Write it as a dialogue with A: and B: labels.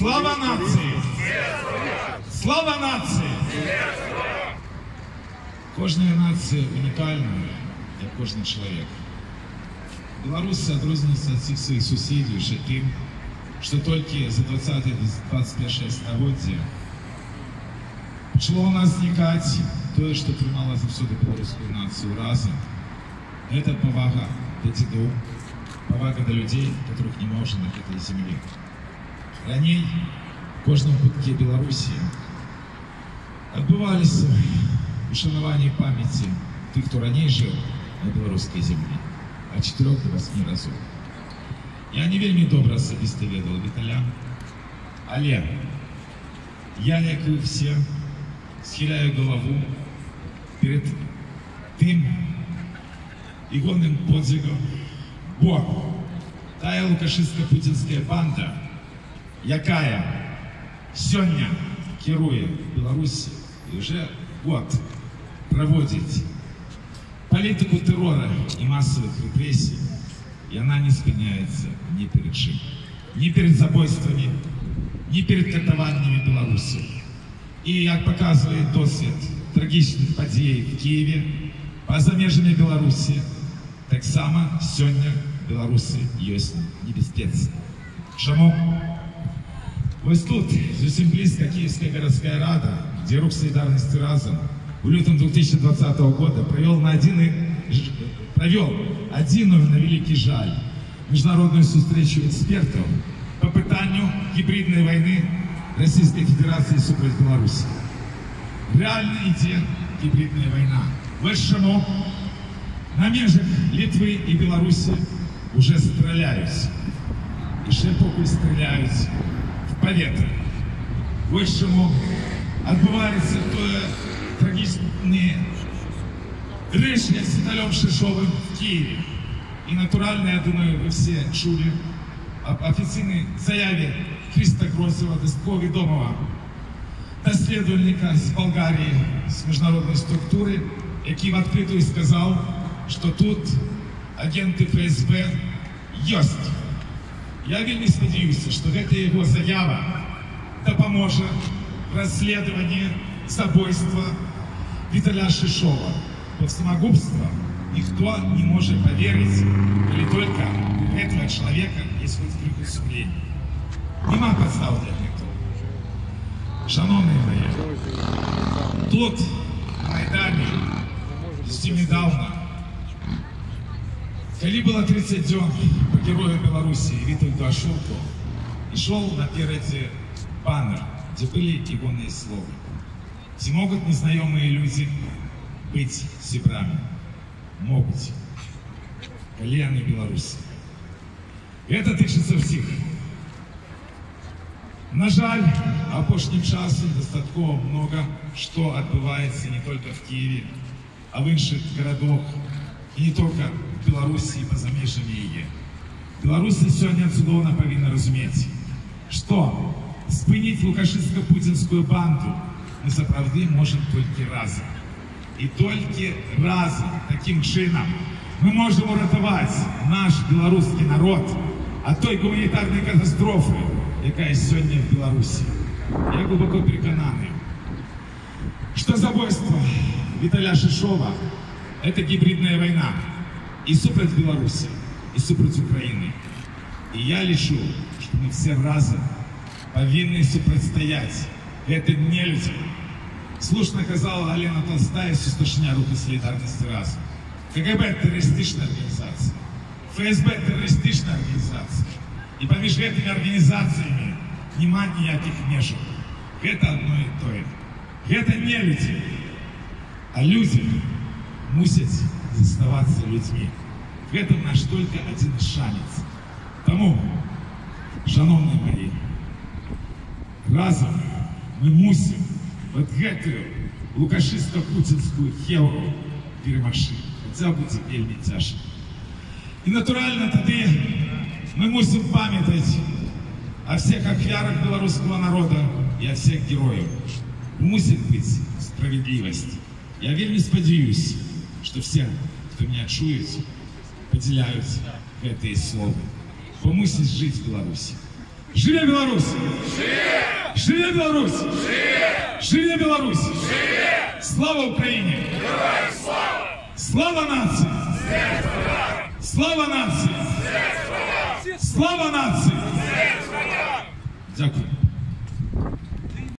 A: Слава нації! Слава нації! Кожна нація унікальна, як кожен чоловік. Білорусь відрізняється від всіх своїх сусідів ще тим, що тільки за 20-21 століття почало у нас зникати те, що тримало завсюди білоруську націю разом. Это повага до дедов, повага до людей, которых не може на этой земле. Раней в кожному кутке Білорусі відбувалися ушанування пам'яті тих, хто раніше жив на білоруській землі, а 4 до 8 разів. Я не вельми добре особисто ведав Віталя, але я, як і всі, схиляю голову перед тим ігонним подвигом, бо тая лукашистсько-путінська банда, якая сьогодні керує Білорусі і вже год проводить політику терора і масових репресій, і вона не спиняється ні перед чим. Ні перед забойствами, ні перед катуваннями білорусів. І як показує досвід трагічних подій в Києві, поза межами Білорусі, так само сьогодні білоруси ёсць небяспечны. Чаму? Вось тут, зусім близко Киевская городская рада, где рух солидарности разом в лютом 2020 года провел на один и, ж- провел одиную на великий жаль международную встречу экспертов по пытанию гибридной войны Российской Федерации супротив Беларуси. Реально идет гибридная война. Вот чому на межах Литвы и Беларуси уже стреляют. І ще поки стріляють в повітря. Ось чому відбувається те трагічне рішення з Віталем Шишовим в Києві. І натурально, я думаю, ви всі чули об офіційній заяві Христа Грозева, такого відомого дослідника з Болгарії, з міжнародної структури, який в відкриту сказав, що тут агенти ФСБ есть. Я вельми сподіваюся, що гэта його заява допоможе в розслідуванні забойства Віталя Шишова. Бо в самогубство ніхто не може повірити, или только у этого человека есть хоть криху сумління. Нема підстав для этого. Шановні мої, тут, на Майдані, зовсім недавно, коли было 30 дней по герою Беларуси Витальду Ашурку, и шел напереди баннер, где были иконные слова. Ці могут незнайомые люди быть зебрами? Могут. Коли они Беларуси. Это тычется всіх. На жаль, апошнім часом достатково много что отбывается не только в Киеве, а в інших городах, і не только в Беларуси и поза межами її. Білоруси сьогодні цудовно повинні розуміти, що спинити лукашистсько-путінську банду ми заправді можемо тільки разом. І тільки разом, таким чином, ми можемо рятувати наш білоруський народ від тої гуманітарної катастрофи, яка є сьогодні в Білорусі. Я глибоко переконаний, что забойство Виталя Шишова – это гибридная война и супротив Беларуси, и супротив Украины. И я лишу, что мы все разом повинны супротивстоять этим нелюдям. Слушно казала Галина Толстая, сустошня руху солидарности раз. КГБ – террористичная организация. ФСБ – террористичная организация. И поміж этими организациями нема ніяких межаў. Гэта одно і тое. Гэта не людзі, а людзі мусяць заставацца людзьмі. Гэта наш только один шанец. Таму, шановныя мои, разом мы мусім вот гэтую лукашистско-путінскую хеўру перамагчы. Хаця будзе вельмі цяжка. І натуральна тады мы мусим памятать о всех ахвярах белорусского народа и о всех героях. Мусит быть справедливость. Я вельми сподеюсь, что все, кто меня чует, поделяют это и слово. Помусить жить в Беларуси. Живе Беларусь! Живе! Живе Беларусь! Живе! Живе Беларусь! Живе! Слава Украине! Героям слава! нации, Слава нации! Слава нации! Слава нации! Дякую.